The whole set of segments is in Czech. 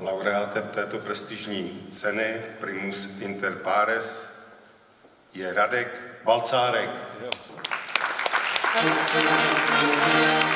Laureátem této prestižní ceny Primus Inter Pares je Radek Balcárek. Balcárek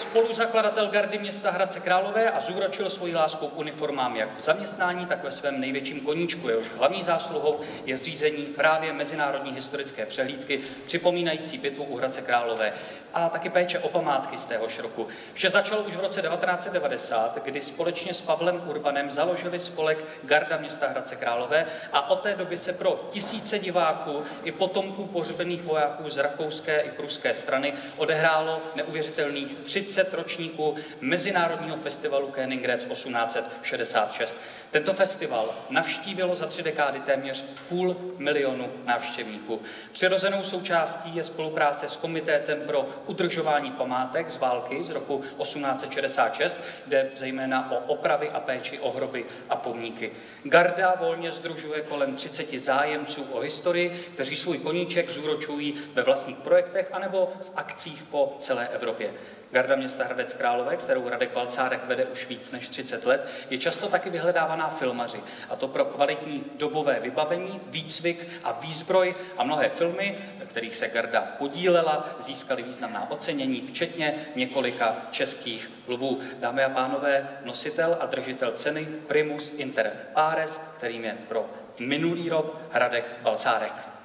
spoluzakladatel gardy města Hradce Králové a zúročil svoji láskou k uniformám jak v zaměstnání, tak ve svém největším koníčku. Jehož hlavní zásluhou je zřízení právě Mezinárodní historické přehlídky, připomínající bitvu u Hradce Králové a taky péče o památky z téhož roku. Vše začalo už v roce 1990, kdy společně s Pavlem Urbanem založili spolek Garda města Hradce Králové a od té doby se pro tisíce diváků i potomků pohřbených vojáků z rakouské i pruské strany odehrálo neuvěřitelných 30 ročníků Mezinárodního festivalu Königgrätz 1866. Tento festival navštívilo za tři dekády téměř půl milionu návštěvníků. Přirozenou součástí je spolupráce s Komitétem pro udržování památek z války z roku 1866, kde zejména o opravy a péči o hroby a pomníky. Garda volně združuje kolem 30 zájemců o historii, kteří svůj koníček zúročují ve vlastních projektech anebo v akcích po celé Evropě. Garda města Hradec Králové, kterou Radek Balcárek vede už víc než 30 let, je často taky vyhledávaná filmaři. A to pro kvalitní dobové vybavení, výcvik a výzbroj a mnohé filmy, kterých se Garda podílela, získaly významná ocenění, včetně několika českých lvů. Dámy a pánové, nositel a držitel ceny Primus Inter Pares, kterým je pro minulý rok Radek Balcárek.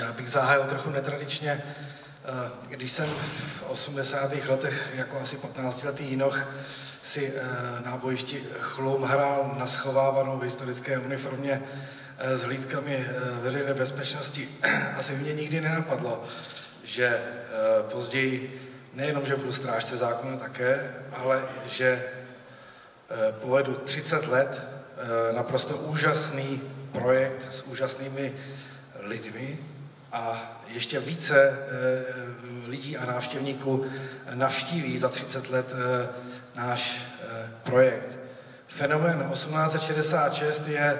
Já bych zahájil trochu netradičně. Eh, když jsem v 80. letech jako asi 15-letý jinoch si eh, na bojišti Chlum hrál na schovávanou v historické uniformě eh, s hlídkami veřejné bezpečnosti, asi mě nikdy nenapadlo, že později nejenom, že budu strážce zákona také, ale že povedu 30 let naprosto úžasný projekt s úžasnými lidmi, a ještě více eh, lidí a návštěvníků navštíví za 30 let eh, náš eh, projekt. Fenomén 1866 je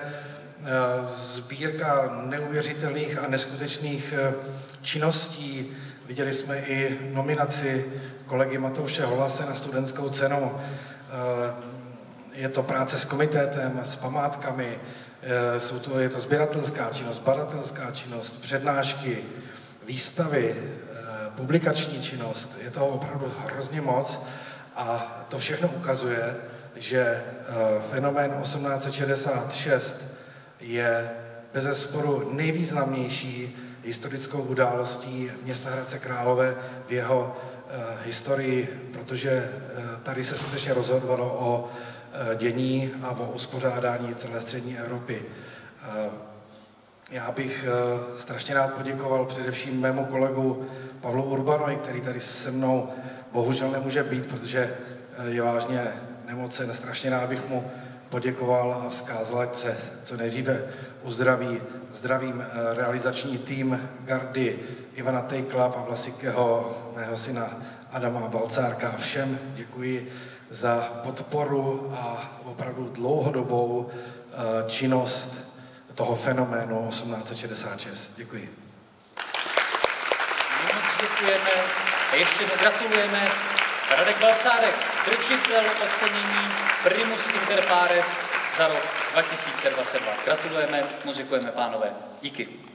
sbírka neuvěřitelných a neskutečných činností. Viděli jsme i nominaci kolegy Matouše Holase na studentskou cenu. Je to práce s komitétem, s památkami, Eh, jsou to, je to sběratelská činnost, badatelská činnost, přednášky, výstavy, eh, publikační činnost. Je to opravdu hrozně moc a to všechno ukazuje, že eh, fenomén 1866 je bez sporu nejvýznamnější historickou událostí města Hradce Králové v jeho historii, protože tady se skutečně rozhodovalo o dění a o uspořádání celé střední Evropy. Eh, já bych eh, strašně rád poděkoval především mému kolegu Pavlu Urbanovi, který tady se mnou bohužel nemůže být, protože je vážně nemocen. Strašně rád bych mu poděkoval a vzkázal, ať se co nejdříve uzdraví. Zdravím realizační tým Gardy Ivana Tejkla, Pavla Sikého, mého syna Adama Balcárka. Všem děkuji za podporu a opravdu dlouhodobou eh, činnost toho fenoménu 1866. Děkuji. Děkujeme a ještě gratulujeme Radek Balcárek, držitel ocenění Primus Inter Pares za rok 2022. Gratulujeme, muzikujeme pánové. Díky.